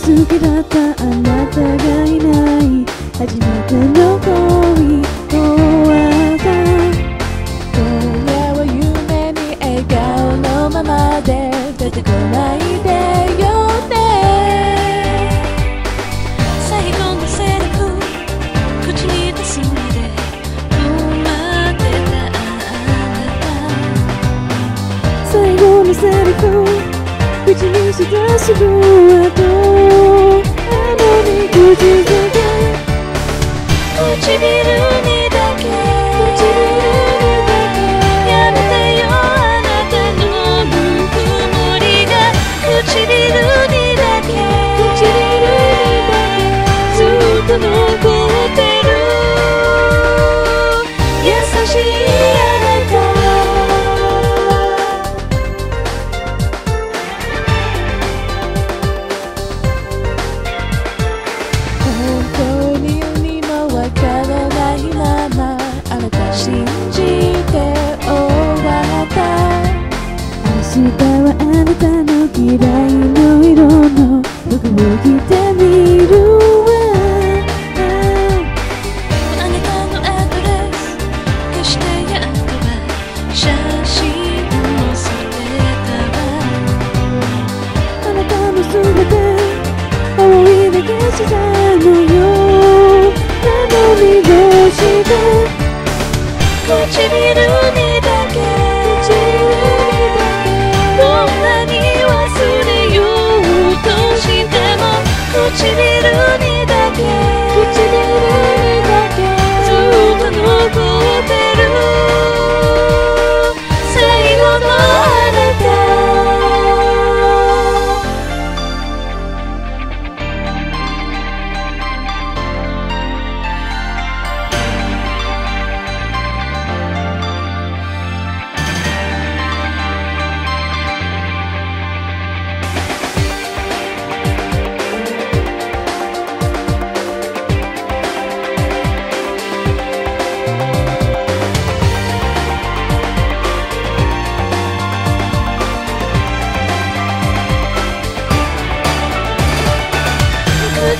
好きだったあなたがいない初めての恋終わった今夜は夢に笑顔のままで出てこないでよね最後のセリフ口に出すまで待ってたあなた。最後のセリフ。口にしたはあなたの嫌いの色の服を着てみるわあなたのアドレス消してやったわ写真も捨てたわあなたのすべて思い出消したのよなのに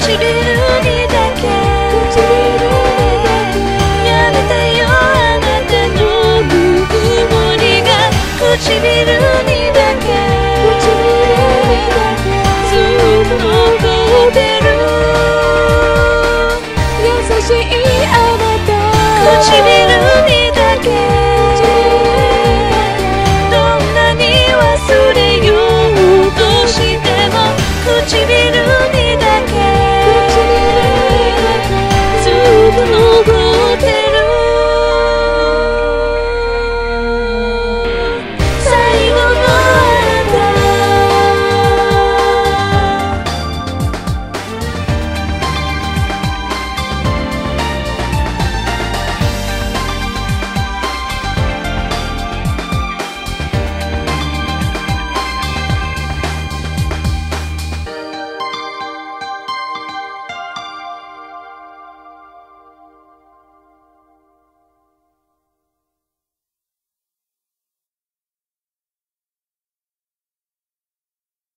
唇にだけ。やめてよあなたのぬくもりが唇